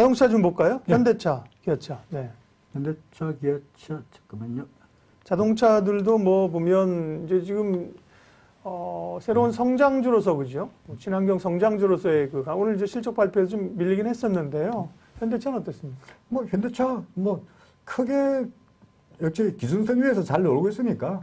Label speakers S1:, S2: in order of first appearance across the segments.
S1: 자동차 좀 볼까요? 네. 현대차, 기아차. 네.
S2: 현대차, 기아차, 잠깐만요.
S1: 자동차들도 뭐 보면 이제 지금 어, 새로운 성장주로서 그죠? 친환경 성장주로서의 그 오늘 이제 실적 발표에서 좀 밀리긴 했었는데요. 현대차는 어떻습니까?
S2: 뭐 현대차 뭐 크게 역시 기준선 위에서 잘 놀고 있으니까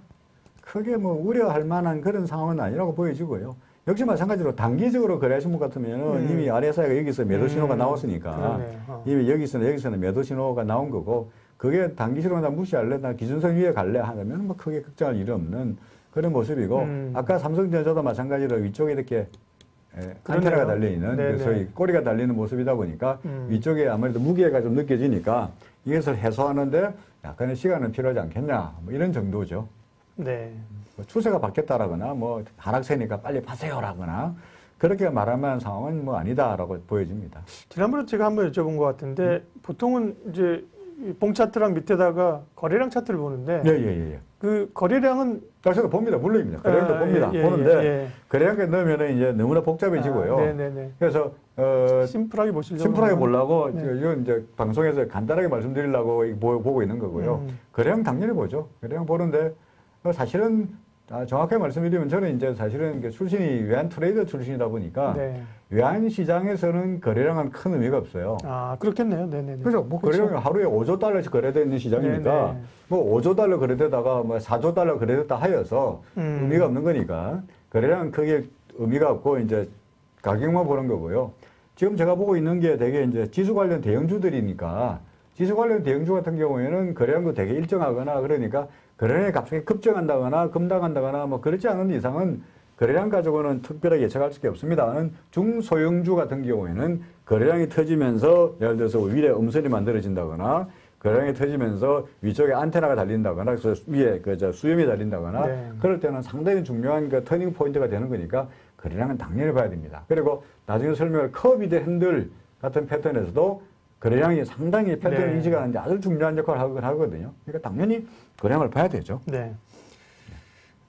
S2: 크게 뭐 우려할 만한 그런 상황은 아니라고 보여지고요. 역시 마찬가지로 단기적으로 거래하신 분 같으면 음. 이미 RSI가 여기서 매도 신호가 음. 나왔으니까 어. 이미 여기서는 여기서는 매도 신호가 나온 거고 그게 단기적으로 나 무시할래 나 기준선 위에 갈래 하면 뭐 크게 걱정할 일이 없는 그런 모습이고 음. 아까 삼성전자도 마찬가지로 위쪽에 이렇게 예, 안테나가 달려 있는 그 소위 꼬리가 달리는 모습이다 보니까 음. 위쪽에 아무래도 무게가 좀 느껴지니까 이것을 해소하는데 약간의 시간은 필요하지 않겠냐 뭐 이런 정도죠. 네. 뭐 추세가 바뀌었다라거나 뭐 하락세니까 빨리 파세요라거나 그렇게 만한 상황은 뭐 아니다라고 보여집니다.
S1: 지난번에 제가 한번 여쭤본 것 같은데 음. 보통은 이제 봉 차트랑 밑에다가 거래량 차트를 보는데 예, 예, 예. 그 거래량은
S2: 저도 봅니다. 물론입니다. 거래량도 아, 봅니다. 예, 예, 보는데 예, 거래량에 넣으면 이제 너무나 복잡해지고요. 아, 네네네. 그래서
S1: 어 심플하게 보시려고
S2: 심플하게 보려고 네. 이건 이제 방송에서 간단하게 말씀드리려고 보고 있는 거고요. 음. 거래량 당연히 보죠. 거래량 보는데 어, 사실은 아, 정확하게 말씀드리면 저는 이제 사실은 출신이 외환 트레이더 출신이다 보니까 네. 외환 시장에서는 거래량은 큰 의미가 없어요.
S1: 아 그렇겠네요. 네네.
S2: 그죠. 뭐 그렇죠. 거래량이 하루에 5조 달러씩 거래되는 시장이니까 네네. 뭐 5조 달러 거래되다가 뭐 4조 달러 거래됐다 하여서 음. 의미가 없는 거니까 거래량은 크게 의미가 없고 이제 가격만 보는 거고요. 지금 제가 보고 있는 게 되게 이제 지수 관련 대형주들이니까 지수 관련 대형주 같은 경우에는 거래량도 되게 일정하거나 그러니까 거래량이 갑자기 급증한다거나 급락한다거나 뭐 그렇지 않은 이상은 거래량 가지고는 특별하게 예측할 수 없습니다. 중소형주 같은 경우에는 거래량이 터지면서 예를 들어서 위에 음선이 만들어진다거나 거래량이 터지면서 위쪽에 안테나가 달린다거나 그래서 위에 그저 수염이 달린다거나 네. 그럴 때는 상당히 중요한 그 turning point가 되는 거니까 거래량은 당연히 봐야 됩니다. 그리고 나중에 설명할 cup with handle 같은 패턴에서도 거래량이 상당히 패턴을 네. 인식하는데 아주 중요한 역할을 하거든요. 그러니까 당연히 거래량을 봐야 되죠.
S1: 네.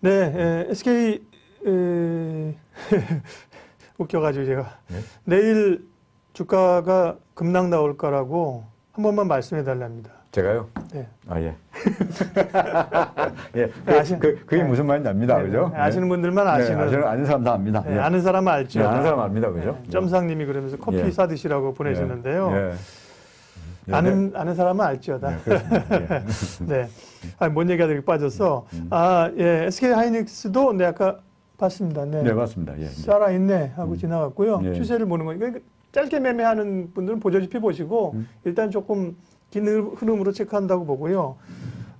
S1: 네, 에, SK 에, 웃겨가지고 제가 네? 내일 주가가 급락 나올 거라고 한 번만 말씀해 달랍니다.
S2: 제가요? 네. 아, 예. 예. 그, 아시, 그, 그게 네. 무슨 말인지 압니다. 네. 그죠?
S1: 네. 아시는 분들만 네, 아시는.
S2: 아시는, 아는 사람 다 압니다.
S1: 네, 아는 사람은 알죠.
S2: 아는 사람 압니다. 그죠?
S1: 점상님이 그러면서 커피 예. 사드시라고 보내주는데요. 예. 예. 아는, 아는 사람은 알죠. 다. 네. 네. 아, 뭔 얘기가 되게 빠져서. 음, 음. 아, 예. SK 하이닉스도 네, 아까 봤습니다. 네.
S2: 네, 맞습니다. 예.
S1: 살아 있네 하고 음. 지나갔고요. 예. 추세를 보는 거니까 짧게 매매하는 분들은 보조지표 보시고 음. 일단 조금 긴 흐름으로 체크한다고 보고요.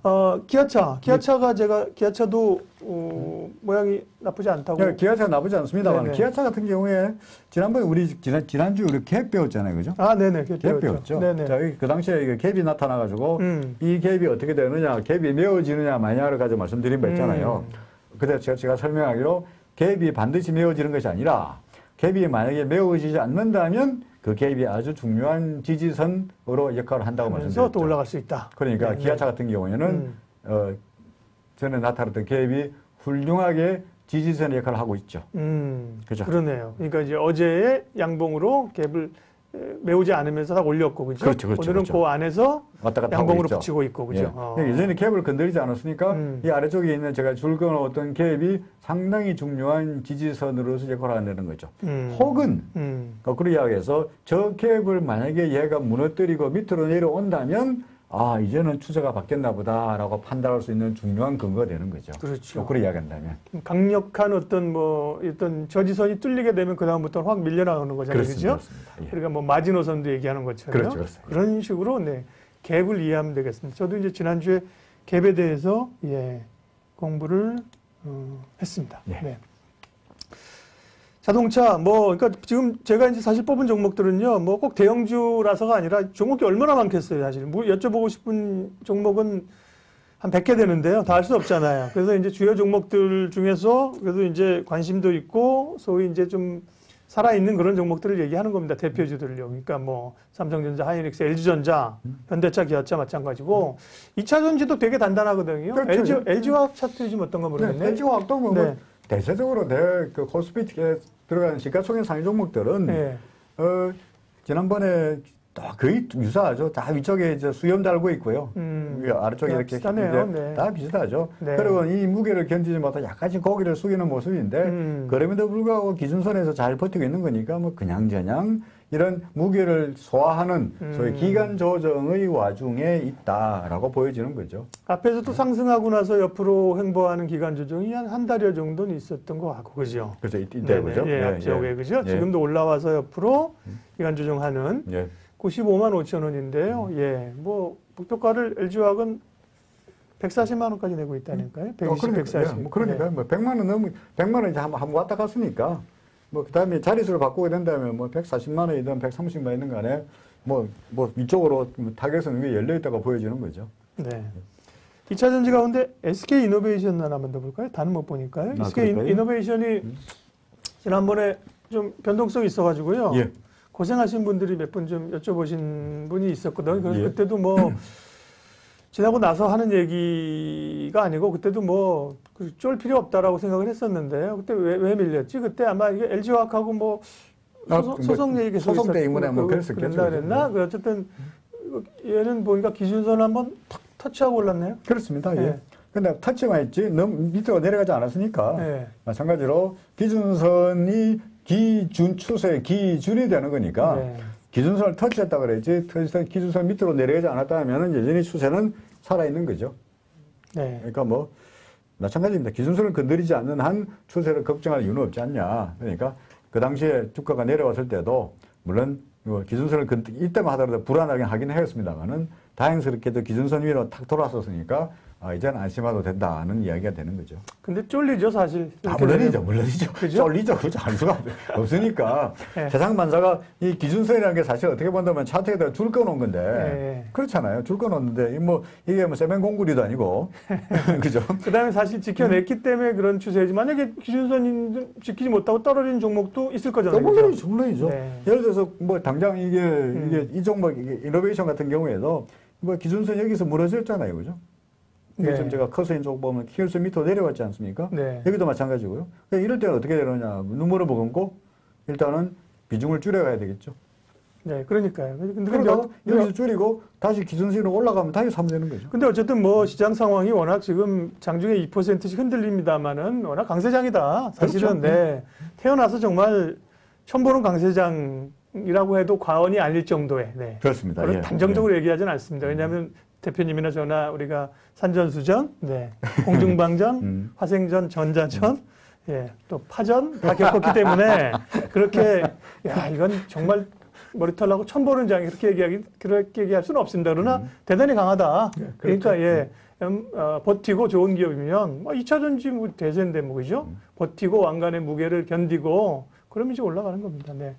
S1: 어, 기아차. 기아차가 제가, 기아차도, 어, 모양이 나쁘지 않다고.
S2: 네, 기아차 나쁘지 않습니다만, 네네. 기아차 같은 경우에, 지난번에 우리, 지난, 지난주 우리 갭 배웠잖아요. 그죠?
S1: 아, 네네.
S2: 갭, 갭 배웠죠. 네네. 자, 그 당시에 갭이 나타나가지고, 음. 이 갭이 어떻게 되느냐, 갭이 메워지느냐, 마냐를 가지고 말씀드린 바 있잖아요. 음. 그때 제가, 제가 설명하기로, 갭이 반드시 메워지는 것이 아니라, 갭이 만약에 메워지지 않는다면, 그 갭이 아주 중요한 지지선으로 역할을 한다고 말씀드렸죠.
S1: 또 올라갈 수 있다.
S2: 그러니까 네, 네. 기아차 같은 경우에는 음. 어, 전에 나타났던 갭이 훌륭하게 지지선의 역할을 하고 있죠.
S1: 음, 그죠? 그러네요. 그러니까 이제 어제의 양봉으로 갭을 메우지 않으면서 다 올렸고 그죠? 그렇죠, 그렇죠, 오늘은 그렇죠. 그 안에서 왔다 갔다 양봉으로 있죠. 붙이고 있고 그죠? 예.
S2: 어. 예전에 갭을 건드리지 않았으니까 음. 이 아래쪽에 있는 제가 줄건 어떤 갭이 상당히 중요한 지지선으로서 역할을 한다는 거죠. 음. 혹은 음. 거꾸로 이야기해서 저 갭을 만약에 얘가 무너뜨리고 밑으로 내려온다면 아, 이제는 추세가 바뀌었나 보다라고 판단할 수 있는 중요한 근거가 되는 거죠.
S1: 그렇죠.
S2: 그렇게 이야기한다면.
S1: 강력한 어떤 뭐, 어떤 저지선이 뚫리게 되면 그 다음부터 확 밀려나오는 거잖아요. 그렇죠? 예. 그러니까 뭐 마지노선도 얘기하는 것처럼. 그렇죠. 그렇습니다. 그런 식으로 네, 갭을 이해하면 되겠습니다. 저도 이제 지난 주에 갭에 대해서 예, 공부를 어, 했습니다. 예. 네. 자동차 뭐 그러니까 지금 제가 이제 사실 뽑은 종목들은요 뭐 꼭 대형주라서가 아니라 종목이 얼마나 많겠어요 사실 뭐 여쭤보고 싶은 종목은 한 100개 되는데요 다 할 수 없잖아요 그래서 이제 주요 종목들 중에서 그래도 이제 관심도 있고 소위 이제 좀 살아있는 그런 종목들을 얘기하는 겁니다 대표주들을요 그러니까 뭐 삼성전자 하이닉스 LG전자 현대차 기아차 마찬가지고 음. 2차 전지도 되게 단단하거든요 그렇죠. LG, LG화학 차트 지금 어떤가 모르겠네
S2: 네, LG화학도 뭐 네. 대체적으로 대그 코스피에 들어가는 시가총액 상위 종목들은 네. 어, 지난번에 또 거의 유사하죠. 다 위쪽에 이제 수염 달고 있고요.
S1: 음.
S2: 아래쪽에
S1: 다
S2: 이렇게
S1: 네.
S2: 다 비슷하죠.
S1: 네.
S2: 그리고 이 무게를 견디지 못해 약간씩 고개를 숙이는 모습인데
S1: 음.
S2: 그럼에도 불구하고 기준선에서 잘 버티고 있는 거니까 뭐 그냥저냥 이런 무게를 소화하는 소위
S1: 음.
S2: 기간 조정의 와중에 있다라고 보여지는 거죠.
S1: 앞에서 또 상승하고 나서 옆으로 횡보하는 기간 조정이 한 한 달여 정도는 있었던 것 같고 그죠?
S2: 그래서 이때. 그죠?
S1: 예, 앞쪽에 그죠?
S2: 예.
S1: 지금도 올라와서 옆으로 기간 조정하는
S2: 예.
S1: 95만 5천 원인데요. 예, 뭐 목표가를 LG화학은 140만 원까지 내고 있다니까요. 120,
S2: 어, 그러니까,
S1: 140.
S2: 예, 뭐 그러니까
S1: 네.
S2: 뭐 100만 원 넘으 100만 원 이제 한번 왔다 갔으니까 뭐 그 다음에 자릿수를 바꾸게 된다면 뭐 140만 원이든 130만 원이든 간에 뭐 뭐 위쪽으로 target은 위에 열려 있다고 보여지는 거죠.
S1: 네. 2차 전지 가운데 SK 이노베이션 하나만 더 볼까요? 다는 못 보니까요.
S2: 아,
S1: SK
S2: 그럴까요?
S1: 이노베이션이 지난번에 좀 변동성이 있어가지고요.
S2: 예.
S1: 고생하신 분들이 몇 분 좀 여쭤보신 분이 있었거든요. 그래서
S2: 예.
S1: 그때도 뭐 지나고 나서 하는 얘기가 아니고 그때도 뭐 쫄 필요 없다라고 생각을 했었는데요. 그때 왜, 왜 밀렸지? 그때 아마 이게 LG화학하고 뭐
S2: 아,
S1: 소송,
S2: 뭐
S1: 소송 얘기 계속
S2: 소송 때문에 뭐
S1: 그-
S2: 그랬었겠죠.
S1: 그랬나. 그 어쨌든 얘는 보니까 기준선 한번 탁 터치하고 올랐네요.
S2: 그렇습니다. 예.
S1: 예.
S2: 근데 터치만 했지 너무 밑으로 내려가지 않았으니까
S1: 예.
S2: 마찬가지로 기준선이 기준 추세 기준이 되는 거니까
S1: 네.
S2: 기준선을 터치했다 그랬지 터치선 기준선 밑으로 내려가지 않았다면 여전히 추세는 살아 있는 거죠.
S1: 네.
S2: 그러니까 뭐 마찬가지입니다. 기준선을 건드리지 않는 한 추세를 걱정할 이유는 없지 않냐. 그러니까 그 당시에 주가가 내려왔을 때도 물론 뭐 기준선을 건 이때만 하더라도 불안하긴 하긴 했습니다만은 다행스럽게도 기준선 위로 탁 돌아섰으니까 아, 이제는 안심해도 된다는 이야기가 되는 거죠.
S1: 근데 쫄리죠 사실.
S2: 아, 물론이죠. 물론이죠.
S1: 그죠?
S2: 쫄리죠. 그렇죠. 알 수가 없으니까.
S1: 예.
S2: 세상 만사가 이 기준선이라는 게 사실 어떻게 본다면 차트에다 줄 꺼놓은 건데.
S1: 예.
S2: 그렇잖아요. 줄 꺼놓는데, 이 뭐, 이게 뭐 세면 공구리도 아니고. 그죠?
S1: 그 다음에 사실 지켜냈기 때문에 그런 추세지. 만약에 기준선 지키지 못하고 떨어지는 종목도 있을 거잖아요. 그죠?
S2: 물론이죠, 물론이죠.
S1: 네.
S2: 예를 들어서 뭐 당장 이게,
S1: 음.
S2: 이게 이 종목, 이게 이노베이션 같은 경우에도 뭐 기준선 여기서 무너졌잖아요. 그죠?
S1: 네.
S2: 지금 제가 커서인 쪽 보면 키울수 밑으로 내려왔지 않습니까?
S1: 네.
S2: 여기도 마찬가지고요. 그러니까 이럴 때는 어떻게 되느냐. 눈물을 머금고 일단은 비중을 줄여가야 되겠죠.
S1: 네, 그러니까요. 근데,
S2: 그러다가
S1: 근데,
S2: 여기서 줄이고 다시 기준선으로 올라가면 다시 사면 되는 거죠.
S1: 근데 어쨌든 뭐 시장 상황이 워낙 지금 장중에 2%씩 흔들립니다만은 워낙 강세장이다. 사실은
S2: 그렇죠.
S1: 네. 태어나서 정말 처음 보는 강세장 이라고 해도 과언이 아닐 정도의 네.
S2: 그렇습니다. 예.
S1: 단정적으로 얘기하지는 않습니다. 왜냐하면 대표님이나 저나 우리가 산전수전, 네. 공중방전,
S2: 음.
S1: 화생전, 전자전, 예, 또 파전 다 겪었기 때문에 그렇게 야 이건 정말 머리털 나고 처음 보는 장이 그렇게 얘기하기 그렇게 얘기할 수는 없습니다. 그러나 대단히 강하다.
S2: 예,
S1: 그러니까
S2: 그렇죠.
S1: 예. 음, 어, 버티고 좋은 기업이면 뭐 2차 전지 뭐 대세인데 뭐 그죠? 버티고 왕관의 무게를 견디고 그러면 이제 올라가는 겁니다. 네.